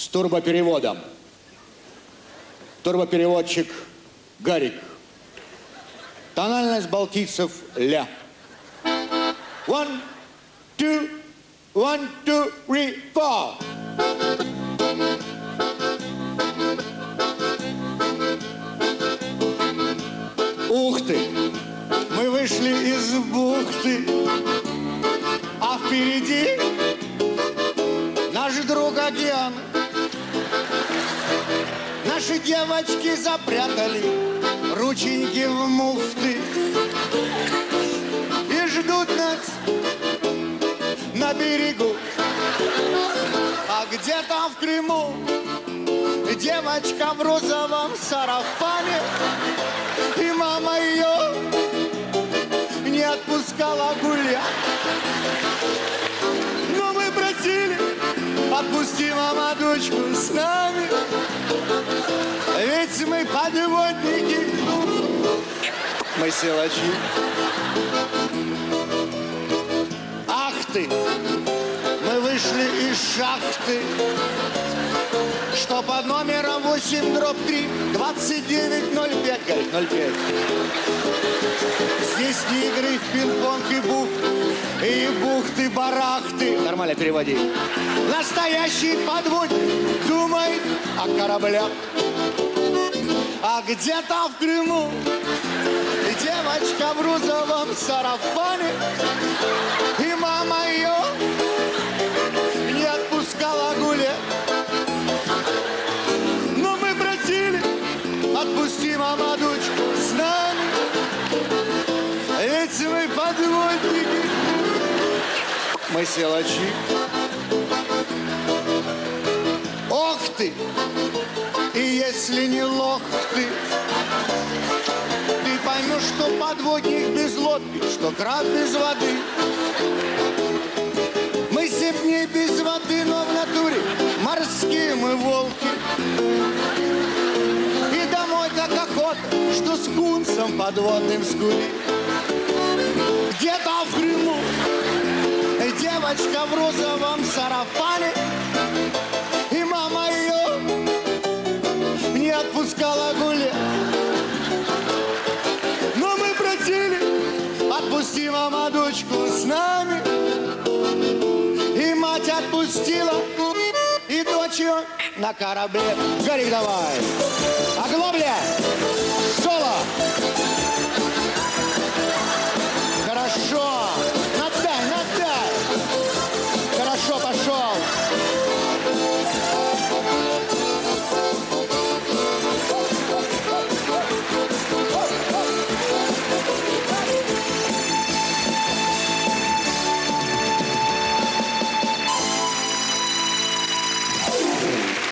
с турбопереводом. Турбопереводчик Гарик. Тональность балтийцев ля. One, two, one, two, three, four. Ух ты! Мы вышли из бухты, а впереди наш друг океан. Наши девочки запрятали рученьки в муфты и ждут нас на берегу. А где-то в Крыму девочка в розовом сарафане, и мама ее не отпускала гулять. Отпусти, мама, дочку с нами, ведь мы подводники, мы силачи. Ах ты, мы вышли из шахты, что под номером 8 дробь 3 2905, говорит, 05. Здесь не игры в пинг-понг и бух, и бухты-барахты. Нормально переводи. Настоящий подводник думает о кораблях. А где-то в Крыму девочка в розовом сарафане, и мама ее отпусти, мама, дочку с нами. Ведь мы подводники, мы силачи. Ох ты! И если не лох ты, ты поймешь, что подводник без лодки, что краб без воды. Мы дней без воды, но в натуре с кунцем подводным скули. Где-то в Крыму девочка в розовом сарафане, и мама ее не отпускала гулять. Но мы просили, отпусти, мама, дочку с нами. И мать отпустила, и дочь ее на корабле. Гарик, давай. Оглобля! Ó.